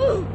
Ooh.